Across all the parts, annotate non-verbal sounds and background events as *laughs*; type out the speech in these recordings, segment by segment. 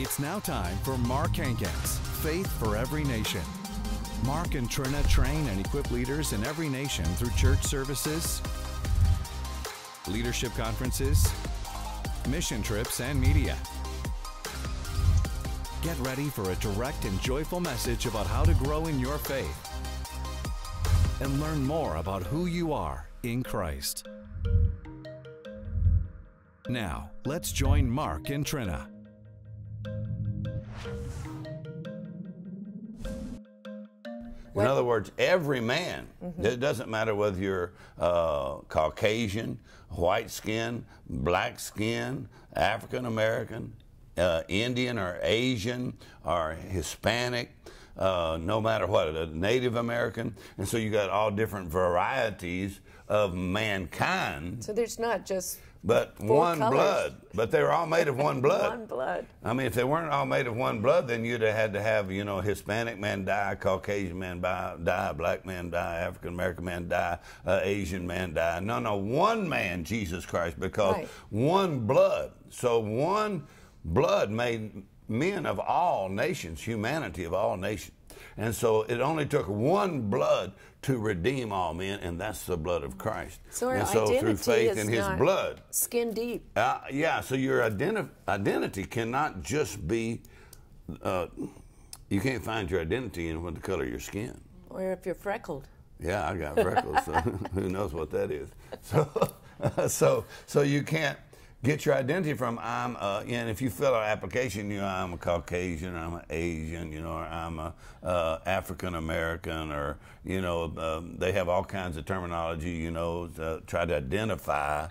It's now time for Mark Hankins, Faith for Every Nation. Mark and Trina train and equip leaders in every nation through church services, leadership conferences, mission trips, and media. Get ready for a direct and joyful message about how to grow in your faith and learn more about who you are in Christ. Now, let's join Mark and Trina. In other words, every man, it doesn't matter whether you're uh, Caucasian, white skin, black skin, African American, uh, Indian or Asian or Hispanic, uh, no matter what, a Native American. And so you got all different varieties of mankind, So there's not just but Four one colors. blood. But they were all made of *laughs* one blood. one blood. I mean, if they weren't all made of one blood, then you'd have had to have, you know, Hispanic man die, Caucasian man die, die black man die, African American man die, uh, Asian man die. No, no, one man, Jesus Christ, because Right. one blood. So one blood made men of all nations, humanity of all nations. And so it only took one blood to redeem all men, and that's the blood of Christ. So our and so identity through faith is in his blood, skin deep. uh, yeah, so your identi- identity cannot just be, uh, you can't find your identity in what the color of your skin. Or if you're freckled. Yeah, I got freckles, so *laughs* who knows what that is. So, *laughs* so, so you can't get your identity from I'm, uh, and if you fill out an application, you know, I'm a Caucasian, I'm an Asian, you know, or I'm a uh, African American, or you know, um, they have all kinds of terminology, you know, to try to identify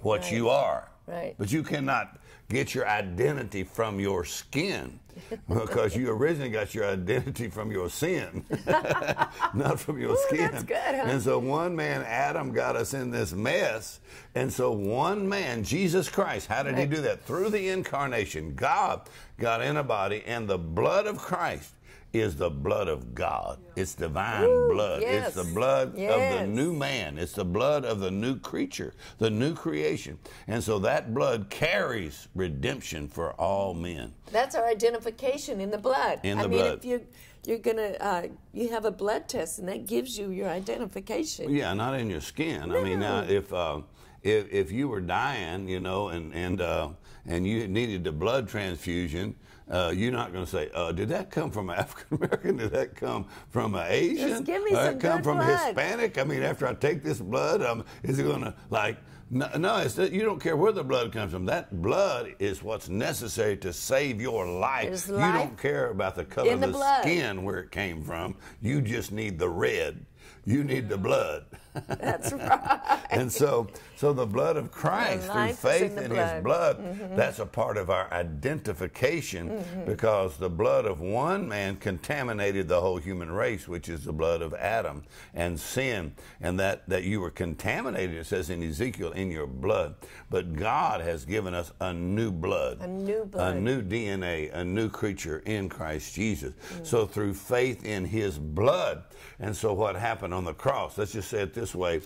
what Right. you are. Right. But you cannot get your identity from your skin *laughs* because you originally got your identity from your sin, *laughs* not from your Ooh, skin. that's good, huh? And so one man, Adam, got us in this mess. And so one man, Jesus Christ, how did he do that? Through the incarnation, God got in a body, and the blood of Christ is the blood of God. It's divine blood. It's the blood of the new man. It's the blood of the new creature, the new creation. And so that blood carries redemption for all men. That's our identification in the blood. In the I mean, blood. if you you're gonna uh, you have a blood test and that gives you your identification. Yeah, not in your skin. I mean, now if uh, if if you were dying, you know, and and uh, and you needed a blood transfusion, uh, you're not going to say, uh, "Did that come from *laughs* African American? Did that come from an Asian? Just give me Or some that come from blood." Hispanic?" I mean, after I take this blood, um, is it going to like? No, no it's you don't care where the blood comes from. That blood is what's necessary to save your life. There's you don't care about the color of the the, skin where it came from. You just need the red. You need the blood. *laughs* That's *laughs* right. And so, so the blood of Christ through faith in in, His blood, mm-hmm. that's a part of our identification because the blood of one man contaminated the whole human race, which is the blood of Adam and sin, and that that you were contaminated. It says in Ezekiel, in your blood. But God has given us a new blood, A new blood. a new DNA, a new creature in Christ Jesus. Mm. So through faith in His blood, and so what happened on the cross? Let's just say it this way: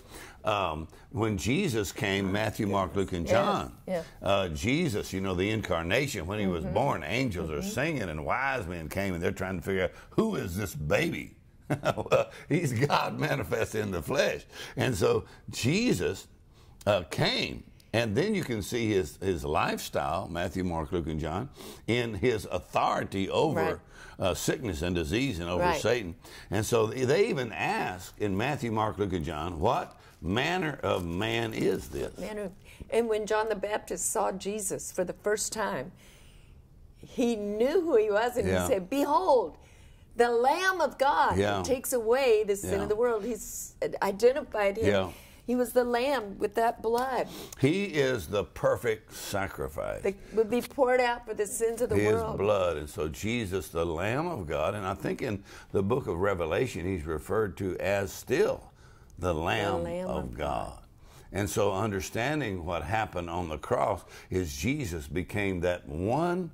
um, when Jesus came, Matthew, Mark, Luke, and John. yeah. Uh, Jesus, you know, the incarnation, when he was Mm-hmm. born, angels are singing and wise men came and they're trying to figure out who is this baby? *laughs* well, he's God manifest in the flesh. And so Jesus uh, came. And then you can see his, his lifestyle, Matthew, Mark, Luke, and John, in his authority over Right. uh, sickness and disease and over Right. Satan. And so they even ask in Matthew, Mark, Luke, and John, what manner of man is this? Man, who- and when John the Baptist saw Jesus for the first time, he knew who he was and Yeah. he said, Behold, the Lamb of God Yeah. takes away the sin Yeah. of the world. He's identified him. He was the Lamb with that blood He is the perfect sacrifice. that would be poured out for the sins of the his world. blood. And so Jesus, the Lamb of God, and I think in the book of Revelation, he's referred to as still the Lamb, the Lamb of, of God. And so understanding what happened on the cross is Jesus became that one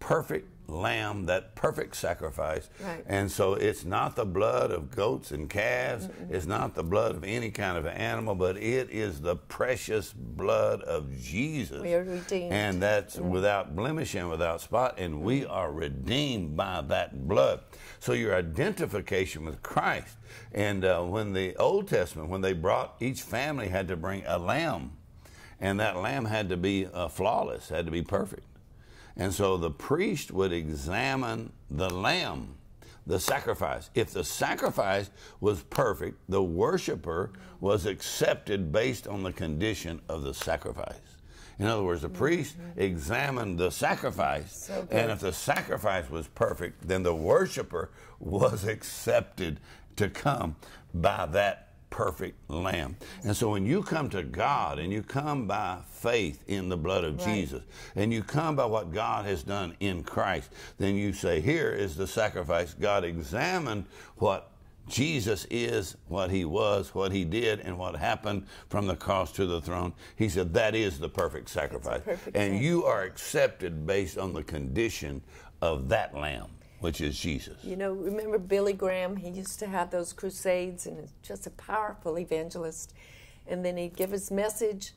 perfect lamb, that perfect sacrifice. Right. And so it's not the blood of goats and calves, it's not the blood of any kind of animal, but it is the precious blood of Jesus. We are redeemed. And that's without blemish and without spot, and we are redeemed by that blood. So your identification with Christ. And uh, when the Old Testament, when they brought, each family had to bring a lamb, and that lamb had to be uh, flawless, had to be perfect. And so the priest would examine the lamb, the sacrifice. If the sacrifice was perfect, the worshiper was accepted based on the condition of the sacrifice. In other words, the mm-hmm. priest examined the sacrifice, So and if the sacrifice was perfect, then the worshiper was accepted to come by that perfect lamb. And so when you come to God and you come by faith in the blood of Right. Jesus and you come by what God has done in Christ, then you say, Here is the sacrifice. God examined what Jesus is, what he was, what he did, and what happened from the cross to the throne. He said, That is the perfect sacrifice. perfect and you are accepted based on the condition of that lamb, which is Jesus. You know, remember Billy Graham? He used to have those crusades and he's just a powerful evangelist. And then he'd give his message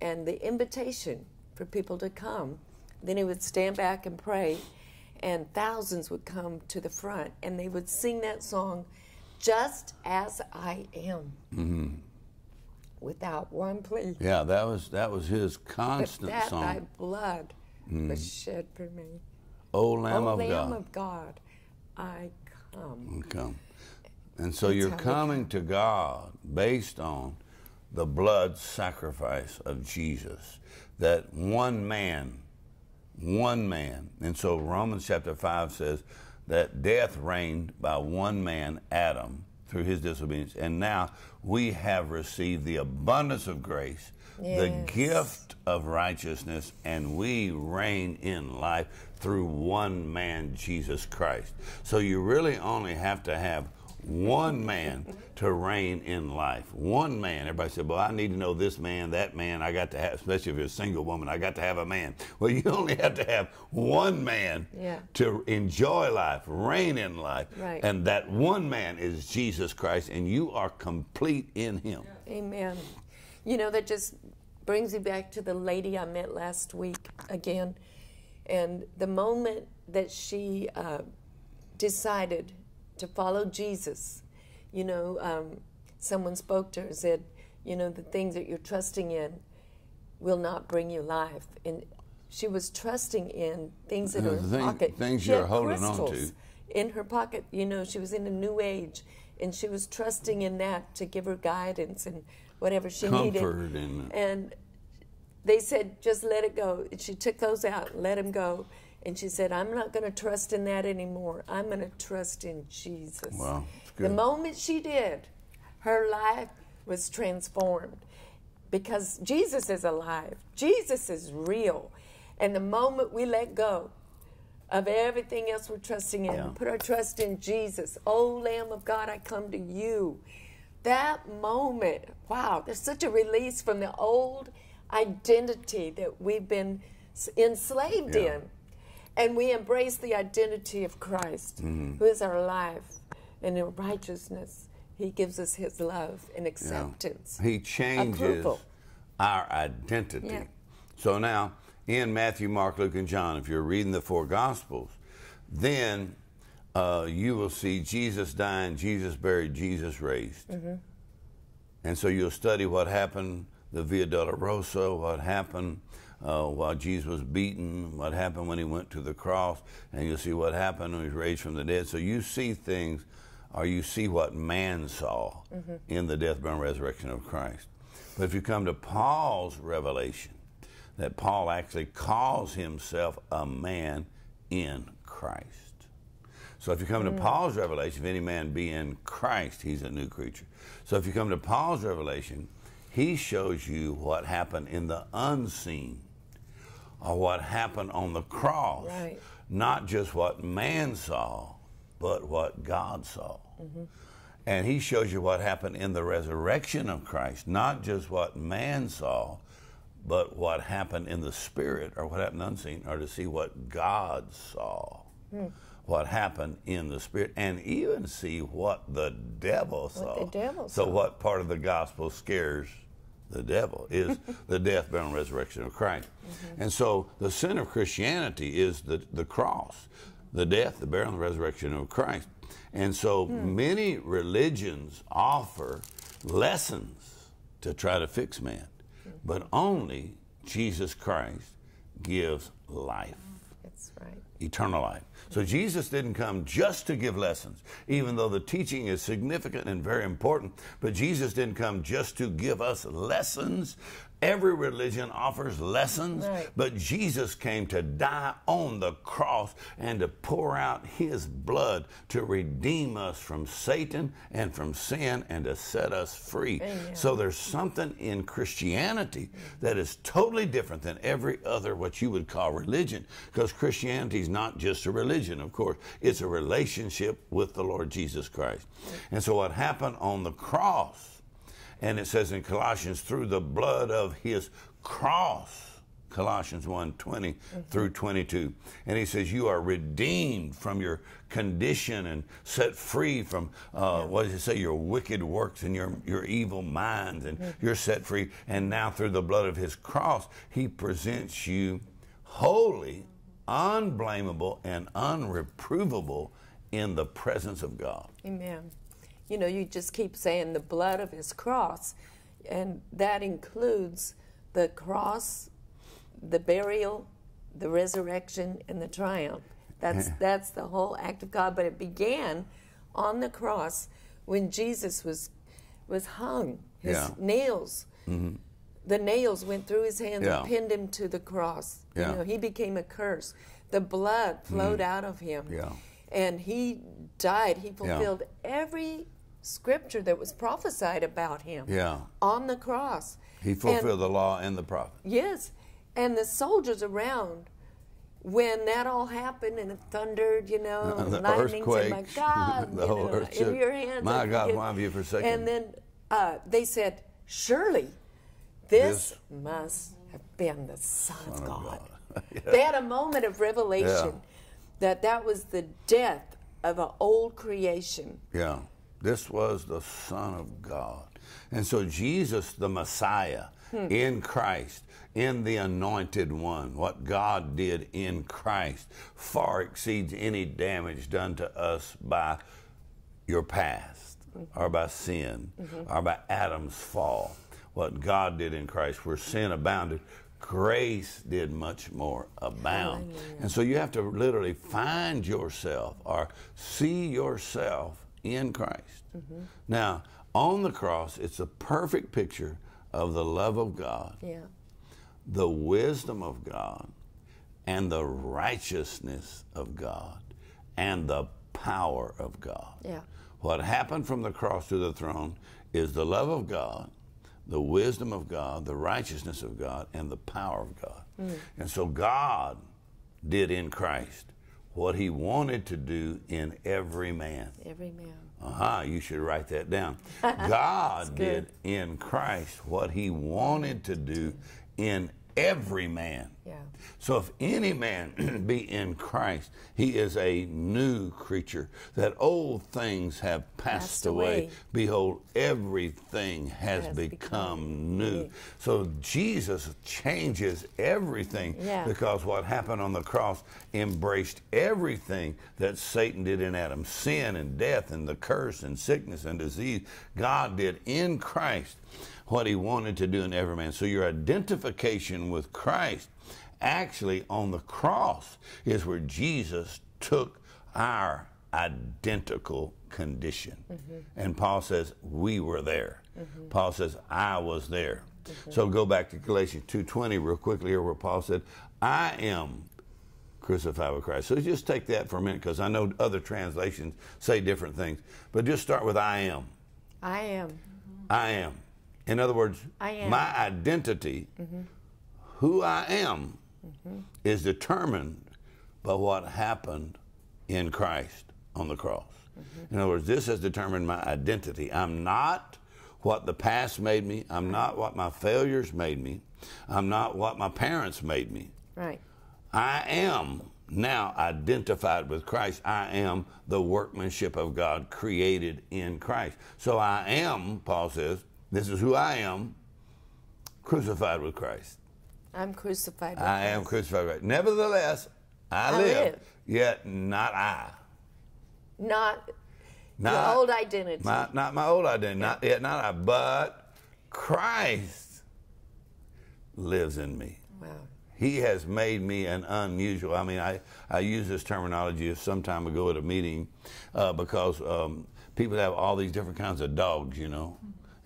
and the invitation for people to come. Then he would stand back and pray, and thousands would come to the front and they would sing that song, Just as I Am, Mm-hmm. without one plea. Yeah, that was that was his constant But that thy song. Mm. blood was shed for me. O Lamb o of Lamb God. of God, I come. come. And so That's you're coming to God based on the blood sacrifice of Jesus. That one man, one man. And so Romans chapter 5 says that death reigned by one man, Adam, through his disobedience. And now we have received the abundance of grace, the gift of righteousness, and we reign in life through one man, Jesus Christ. So you really only have to have one man to reign in life. One man. Everybody said, Well, I need to know this man, that man. I got to have, especially if you're a single woman, I got to have a man. Well, you *laughs* only have to have one man Yeah. to enjoy life, reign in life. Right. And that one man is Jesus Christ, and you are complete in him. Amen. You know, that just brings me back to the lady I met last week again. And the moment that she uh, decided to follow Jesus, you know, um, someone spoke to her and said, you know, the things that you're trusting in will not bring you life. And she was trusting in things that are in her thing- pocket. things She you're holding on to. in her pocket. You know, she was in a new age, and she was trusting in that to give her guidance and whatever she needed. Comfort and- and they said, just let it go. And she took those out, let him go. And she said, I'm not going to trust in that anymore. I'm going to trust in Jesus. Wow, The moment she did, her life was transformed because Jesus is alive. Jesus is real. And the moment we let go of everything else we're trusting in, Yeah. put our trust in Jesus, oh Lamb of God, I come to you. That moment, wow, there's such a release from the old identity that we've been enslaved Yeah. in. And we embrace the identity of Christ, Mm-hmm. who is our life and in righteousness. He gives us his love and Yeah. acceptance. He changes approval. our identity. Yeah. So now, in Matthew, Mark, Luke, and John, if you're reading the four Gospels, then uh, you will see Jesus dying, Jesus buried, Jesus raised. Mm-hmm. And so you'll study what happened, the Via Dolorosa, what happened uh, while Jesus was beaten, what happened when he went to the cross, and you'll see what happened when he was raised from the dead. So you see things, or you see what man saw in the death, burial, and resurrection of Christ. But if you come to Paul's revelation, that Paul actually calls himself a man in Christ. So if you come to Paul's revelation, if any man be in Christ, he's a new creature. So if you come to Paul's revelation, he shows you what happened in the unseen or what happened on the cross. Right. Not just what man saw, but what God saw. And he shows you what happened in the resurrection of Christ, not just what man saw, but what happened in the spirit or what happened unseen are to see what God saw. Hmm. What happened in the spirit, and even see what the devil saw. the devil so, saw. what part of the gospel scares the devil is *laughs* the death, burial, and resurrection of Christ. Mm-hmm. And so, the sin of Christianity is the, the cross, the death, the burial, and the resurrection of Christ. And so, Hmm. many religions offer lessons to try to fix man, but only Jesus Christ gives life That's right. eternal life. So Jesus didn't come just to give lessons, even though the teaching is significant and very important. But Jesus didn't come just to give us lessons. Every religion offers lessons, Right. but Jesus came to die on the cross and to pour out his blood to redeem us from Satan and from sin and to set us free. Amen. So there's something in Christianity that is totally different than every other what you would call religion because Christianity is not just a religion, of course. It's a relationship with the Lord Jesus Christ. And so what happened on the cross and it says in Colossians through the blood of his cross Colossians 1 20 through 22. And he says, You are redeemed from your condition and set free from, uh, what does it say, your wicked works and your, your evil minds, and you're set free. And now, through the blood of his cross, he presents you holy, unblameable, and unreprovable in the presence of God. Amen. You know, you just keep saying the blood of his cross, and that includes the cross, the burial, the resurrection, and the triumph. That's that's the whole act of God. But it began on the cross when Jesus was was hung. His Yeah. nails. Mm. The nails went through his hands Yeah. and pinned him to the cross. Yeah. You know, he became a curse. The blood flowed out of him Yeah. and he died. He fulfilled every scripture that was prophesied about him Yeah. on the cross. He fulfilled the law and the prophet. Yes, and the soldiers around. When that all happened and it thundered, you know, *laughs* The lightning said, "My God, *laughs* the whole know, earth in shook. your hands." My God, forgive." why have you forsaken And then uh, they said, "Surely, this, This- must have been the Son, of of God." God. *laughs* They had a moment of revelation that that was the death of an old creation. Yeah. This was the Son of God. And so Jesus, the Messiah, hmm. in Christ, in the anointed one, what God did in Christ far exceeds any damage done to us by your past mm-hmm. or by sin mm-hmm. or by Adam's fall. What God did in Christ, where sin abounded, grace did much more abound. And so you have to literally find yourself or see yourself in Christ. Mm-hmm. Now, on the cross, it's a perfect picture of the love of God Yeah. the wisdom of God and the righteousness of God and the power of God. Yeah. What happened from the cross to the throne is the love of God, the wisdom of God, the righteousness of God, and the power of God. Mm. And so God did in Christ what he wanted to do in every man. Every man. Aha, you should write that down. *laughs* God did in Christ what he wanted to do in every man. Yeah. So if any man *clears throat* be in Christ, he is a new creature. That old things have passed, Passed away. away. Behold, everything has, Has become, become new. new. So Jesus changes everything Yeah. because what happened on the cross embraced everything that Satan did in Adam sin and death and the curse and sickness and disease. God did in Christ what he wanted to do in every man. So your identification with Christ actually on the cross is where Jesus took our identical condition. Mm-hmm. And Paul says, We were there. Mm-hmm. Paul says, I was there. Mm-hmm. So go back to Galatians 2.20 real quickly here where Paul said, I am crucified with Christ. So just take that for a minute because I know other translations say different things. But just start with I am. I am. I am. In other words, I am. my identity, who I am, is determined by what happened in Christ on the cross. In other words, this has determined my identity. I'm not what the past made me. I'm not what my failures made me. I'm not what my parents made me. Right. I am now identified with Christ. I am the workmanship of God created in Christ. So I am, Paul says, this is who I am, crucified with Christ. I'm crucified. With I am crucified with Christ. Nevertheless, I, I live, live. yet not I. Not Not your old identity. My, not my old identity, not yet not I, but Christ lives in me. wow. He has made me an unusual. I mean, I, I used this terminology some time ago at a meeting uh, because um, people have all these different kinds of dogs, you know.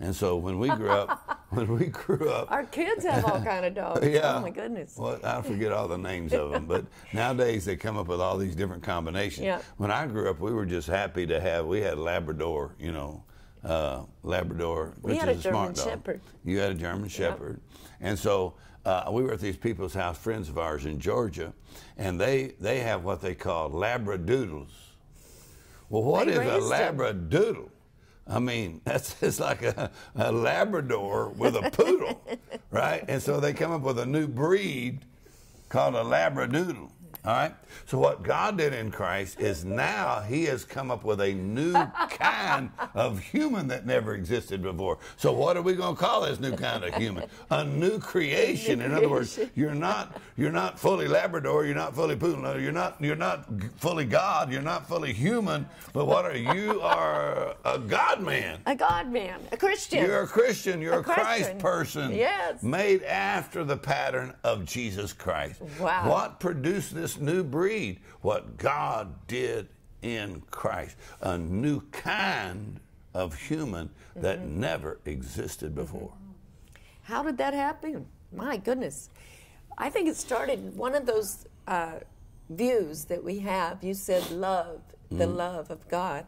And so when we grew up, *laughs* when we grew up, Our kids have all kind of dogs. *laughs* yeah. Oh my goodness. Well, I forget all the names of them, but *laughs* nowadays they come up with all these different combinations. Yeah. When I grew up, we were just happy to have. We had Labrador, you know, uh, Labrador, We which had is a a smart dog. Shepherd. You had a German Shepherd, and so. Uh, we were at these people's house, friends of ours in Georgia, and they, they have what they call labradoodles. Well, what They is a raised 'em. I mean, *laughs* that's it's like a, a Labrador with a poodle, *laughs* right? And so they come up with a new breed called a Labradoodle. All right. So what God did in Christ is now He has come up with a new *laughs* kind of human that never existed before. So what are we going to call this new kind of human? A new creation. In other words, you're not you're not fully Labrador. You're not fully poodle. You're not you're not fully God. You're not fully human. But what are you? You are a God man. A God man, a Christian. You're a Christian. You're a, A Christ person. Yes. Made after the pattern of Jesus Christ. Wow. What produced this new breed? What God did in Christ. A new kind of human that Mm-hmm. never existed before. How did that happen? My goodness. I think it started one of those uh, views that we have. You said love, the Mm-hmm. love of God.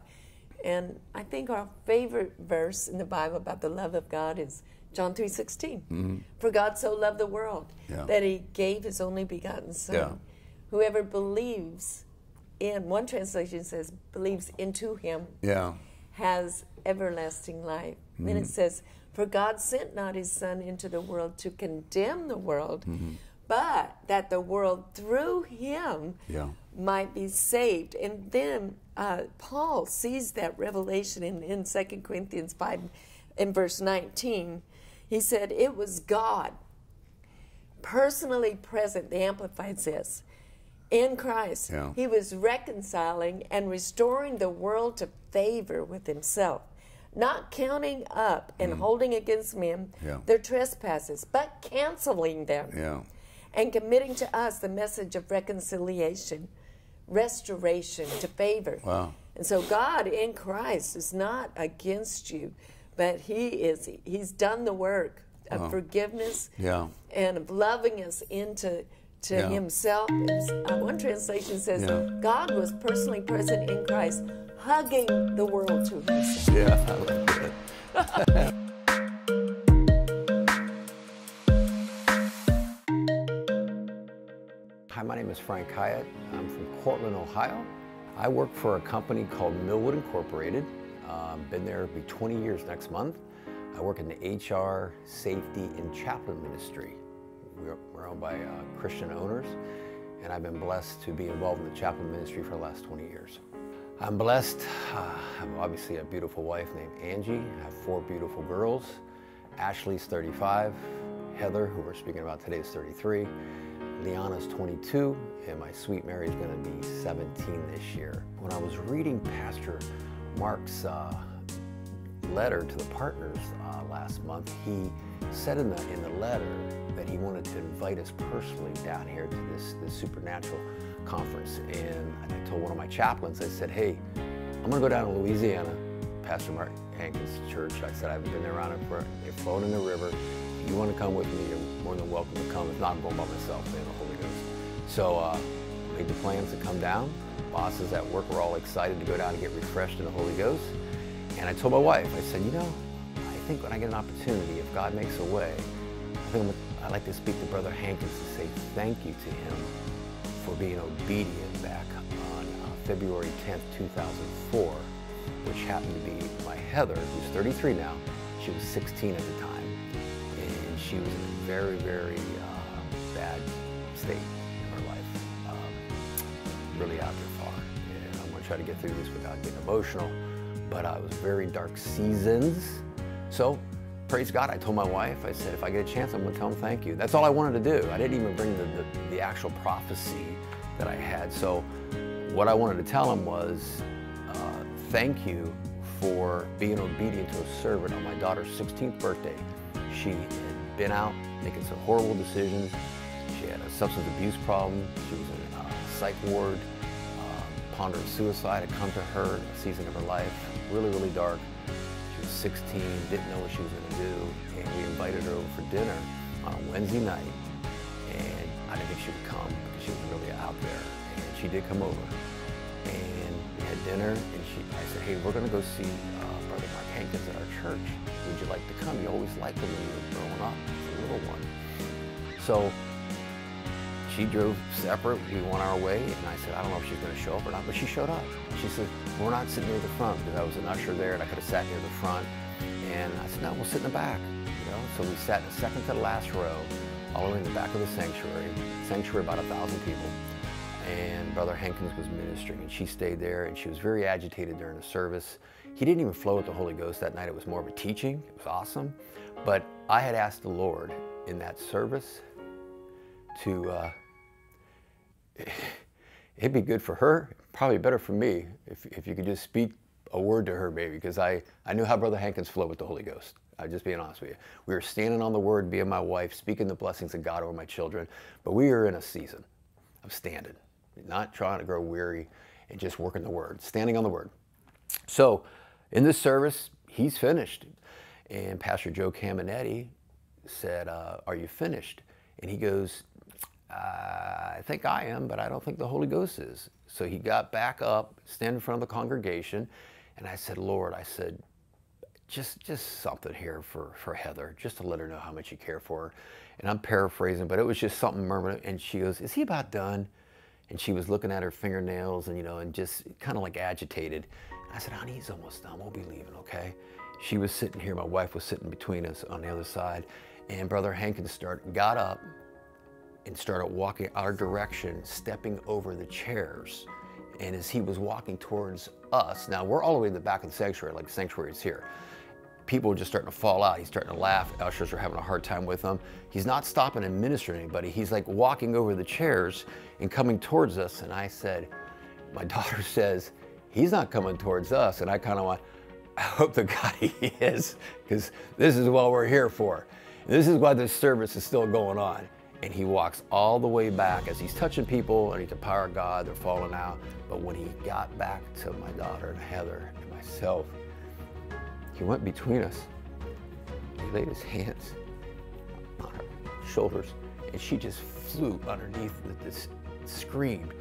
And I think our favorite verse in the Bible about the love of God is John 3.16. For God so loved the world Mm-hmm. Yeah. that he gave his only begotten Son. Yeah. Whoever believes in, one translation says, believes into him Yeah. has everlasting life. Then Mm-hmm. it says, For God sent not his Son into the world to condemn the world, Mm-hmm. but that the world through him Yeah. might be saved. And then uh, Paul sees that revelation in, in 2 Corinthians 5 in verse 19. He said, It was God personally present, the Amplified says, in Christ. Yeah. He was reconciling and restoring the world to favor with himself, not counting up and holding against men Mm. Yeah. their trespasses, but canceling them Yeah. and committing to us the message of reconciliation, restoration to favor. Wow. And so God in Christ is not against you, but he is he's done the work of forgiveness Yeah. and of loving us into to Yeah. himself. It's- uh, one translation says Yeah. God was personally present in Christ, hugging the world to himself. Yeah. *laughs* I like that. Hi, my name is Frank Hyatt. I'm from Cortland, Ohio. I work for a company called Millwood Incorporated. Uh, been there be 20 years next month. I work in the HR, safety, and chaplain ministry. We're, owned by uh, Christian owners, and I've been blessed to be involved in the chaplain ministry for the last 20 years. I'm blessed. Uh, I have obviously a beautiful wife named Angie. I have four beautiful girls. Ashley's 35. Heather, who we're speaking about today, is 33. Liana's 22, and my sweet Mary's going to be 17 this year. When I was reading Pastor Mark's uh, letter to the partners uh, last month, he said in the in the letter that he wanted to invite us personally down here to this this supernatural conference. And I told one of my chaplains, I said, "Hey, I'm going to go down to Louisiana, Pastor Mark Hankins Church." I said, "I've been there around it for they're flowing in the river. If you want to come with me, you're more than welcome to come. If not, I'm going by myself in the Holy Ghost." So uh, made the plans to come down. Bosses at work were all excited to go down and get refreshed in the Holy Ghost. And I told my wife, I said, you know, I think when I get an opportunity, if God makes a way, I think I'm- I'd like to speak to Brother Hankins to say thank you to him for being obedient back on uh, February 10th, 2004, which happened to be my Heather, who's 33 now. She was 16 at the time, and she was in a very, very uh, bad state in her life, um, really out there far. And I'm to try to get through this without getting emotional, but uh, it was very dark seasons. So, praise God, I told my wife, I said, if I get a chance, I'm going to tell him thank you. That's all I wanted to do. I didn't even bring the, the, the actual prophecy that I had. So, what I wanted to tell him was, uh, thank you for being obedient to a servant on my daughter's 16th birthday. She had been out making some horrible decisions. She had a substance abuse problem. She was in a psych ward. Uh, pondered suicide had come to her a season of her life. Really, really dark. She was 16, didn't know what she was going to do. And we invited her over for dinner on a Wednesday night. And I didn't think she would come because she was really out there. And she did come over. And we had dinner, and she, I said, hey, we're going to go see uh, Brother Mark Hankins at our church. Would you like to come? You always liked him when you were growing up, as a little one. So she drove separate. We went our way, and I said, I don't know if she's going to show up or not, but she showed up. She said, we're not sitting near the front because I was an usher there, and I could have sat near the front. And I said, no, we'll sit in the back. You know, so we sat in the second to the last row, all the way in the back of the sanctuary. Sanctuary about a thousand people. And Brother Hankins was ministering, and she stayed there, and she was very agitated during the service. He didn't even flow with the Holy Ghost that night. It was more of a teaching. It was awesome. But I had asked the Lord in that service to uh, *laughs* it'd be good for her, probably better for me if, if you could just speak a word to her, maybe, because I, I knew how Brother Hankins flowed with the Holy Ghost. I'm just being honest with you. We were standing on the word, being my wife, speaking the blessings of God over my children, but we are in a season of standing, not trying to grow weary and just working the word, standing on the word. So in this service, he's finished. And Pastor Joe Caminetti said, uh, Are you finished? And he goes, I think I am, but I don't think the Holy Ghost is. So he got back up, stand in front of the congregation, and I said, Lord, I said, just just something here for, for Heather, just to let her know how much you care for her. And I'm paraphrasing, but it was just something murmuring. And she goes, Is he about done? And she was looking at her fingernails and, you know, and just kind of like agitated. I said, honey, he's almost done. We'll be leaving, okay? She was sitting here. My wife was sitting between us on the other side. And Brother Hankins got up and started walking our direction, stepping over the chairs. And as he was walking towards us, now we're all the way in the back of the sanctuary, like the sanctuary is here. People are just starting to fall out. He's starting to laugh. Ushers are having a hard time with him. He's not stopping and ministering to anybody. He's like walking over the chairs and coming towards us. And I said, my *laughs* daughter says, he's not coming towards us. And I kind of went, I hope the God *laughs* he is, because this is what we're here for. This is why this service is still going on. And he walks all the way back as he's touching people underneath the power of God, they're falling out. But when he got back to my daughter and Heather and myself, he went between us. He laid his hands on her shoulders, and she just flew underneath this, screamed,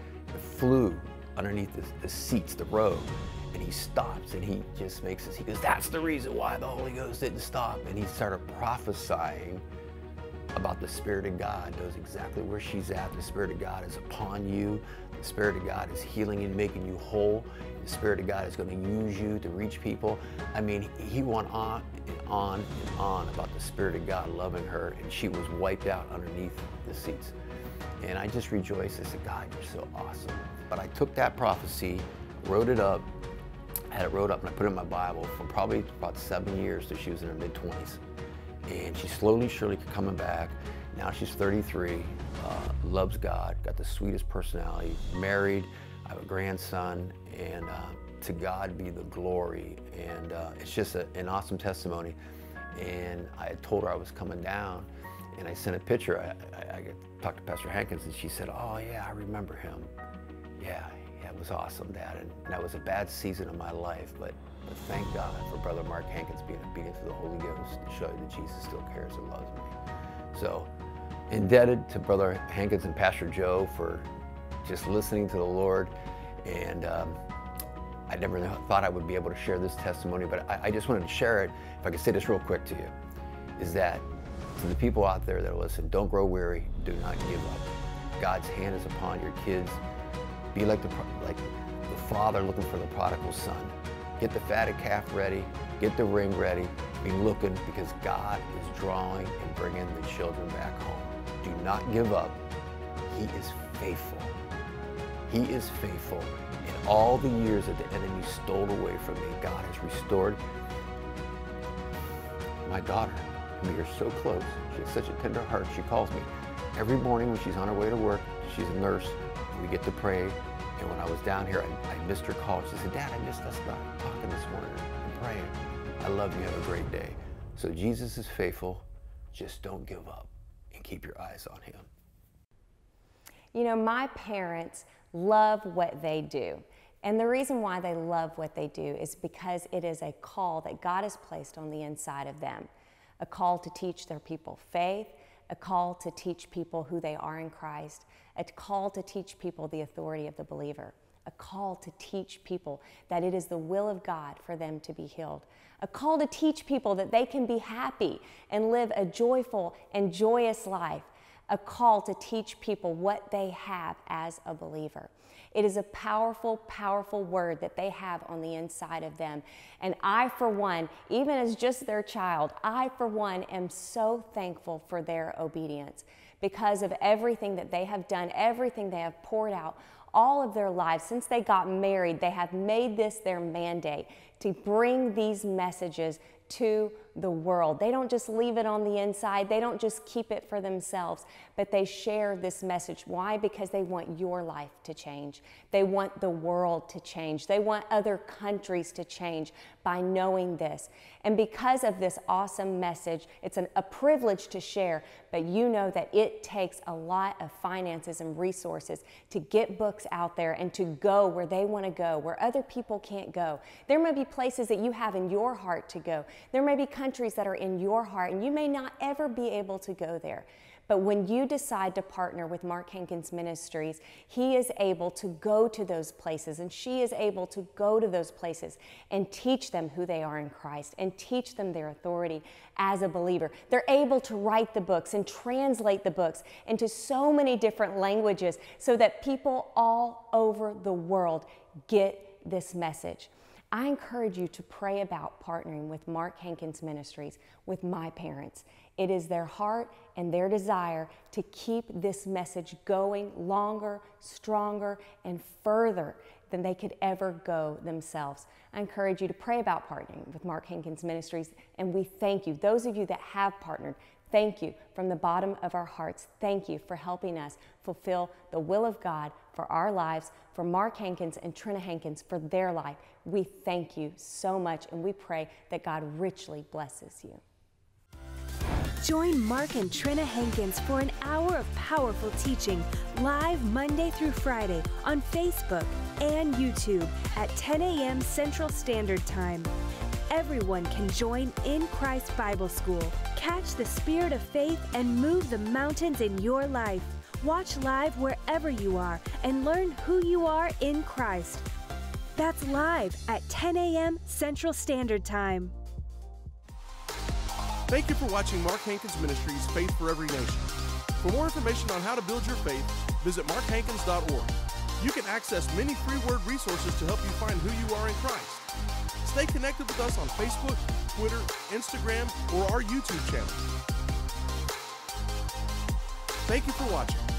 flew underneath the, the seats, the row. And he stops and he just makes this, he goes, That's the reason why the Holy Ghost didn't stop. And he started prophesying about the Spirit of God, knows exactly where she's at. The Spirit of God is upon you. The Spirit of God is healing and making you whole. The Spirit of God is going to use you to reach people. I mean, he went on and on and on about the Spirit of God loving her, and she was wiped out underneath the seats. And I just rejoiced. I said, God, you're so awesome. But I took that prophecy, wrote it up, had it wrote up, and I put it in my Bible for probably about seven years till she was in her mid 20s. And she slowly, surely coming back. Now she's 33, uh, loves God, got the sweetest personality, married, I have a grandson, and uh, to God be the glory. And uh, it's just a, an awesome testimony. And I had told her I was coming down, and I sent a picture. I, I, I talked to Pastor Hankins, and she said, "Oh yeah, I remember him. Yeah, was awesome, Dad. And that was a bad season of my life, but but thank God for Brother Mark Hankins being obedient to the Holy Ghost to show you that Jesus still cares and loves me. So, indebted to Brother Hankins and Pastor Joe for just listening to the Lord. And um, I never thought I would be able to share this testimony, but I, I just wanted to share it. If I could say this real quick to you, is that to the people out there that listen, don't grow weary, do not give up. God's hand is upon your kids. Be like the like the father looking for the prodigal son. Get the fatted calf ready, get the ring ready, be looking because God is drawing and bringing the children back home. Do not give up. He is faithful. He is faithful. In all the years that the enemy stole away from me, God has restored my daughter. We are so close. She has such a tender heart. She calls me every morning when she's on her way to work. She's a nurse. We get to pray. And when I was down here, I, I missed her call. She said, Dad, I missed us talking this morning and praying. I love you. Have a great day. So Jesus is faithful. Just don't give up and keep your eyes on him. You know, my parents love what they do. And the reason why they love what they do is because it is a call that God has placed on the inside of them a call to teach their people faith, a call to teach people who they are in Christ, a call to teach people the authority of the believer, a call to teach people that it is the will of God for them to be healed, a call to teach people that they can be happy and live a joyful and joyous life, a call to teach people what they have as a believer. It is a powerful, powerful word that they have on the inside of them. And I, for one, even as just their child, I, for one, am so thankful for their obedience because of everything that they have done, everything they have poured out all of their lives. Since they got married, they have made this their mandate to bring these messages to the world. They don't just leave it on the inside, they don't just keep it for themselves, but they share this message. Why? Because they want your life to change. They want the world to change. They want other countries to change by knowing this. And because of this awesome message, it's an, a privilege to share, but you know that it takes a lot of finances and resources to get books out there and to go where they want to go, where other people can't go. There may be places that you have in your heart to go. There may be countries that are in your heart, and you may not ever be able to go there. But when you decide to partner with Mark Hankins Ministries, he is able to go to those places and she is able to go to those places and teach them who they are in Christ and teach them their authority as a believer. They're able to write the books and translate the books into so many different languages so that people all over the world get this message. I encourage you to pray about partnering with Mark Hankins Ministries with my parents. It is their heart and their desire to keep this message going longer, stronger, and further than they could ever go themselves. I encourage you to pray about partnering with Mark Hankins Ministries, and we thank you. Those of you that have partnered, thank you from the bottom of our hearts. Thank you for helping us fulfill the will of God for our lives, for Mark Hankins and Trina Hankins for their life. We thank you so much, and we pray that God richly blesses you. Join Mark and Trina Hankins for an hour of powerful teaching live Monday through Friday on Facebook and YouTube at 10 a.m. Central Standard Time. Everyone can join in Christ Bible School. Catch the spirit of faith and move the mountains in your life. Watch live wherever you are and learn who you are in Christ. That's live at 10 a.m. Central Standard Time. Thank you for watching Mark Hankins Ministries Faith for Every Nation. For more information on how to build your faith, visit markhankins.org. You can access many free word resources to help you find who you are in Christ. Stay connected with us on Facebook, Twitter, Instagram, or our YouTube channel. Thank you for watching.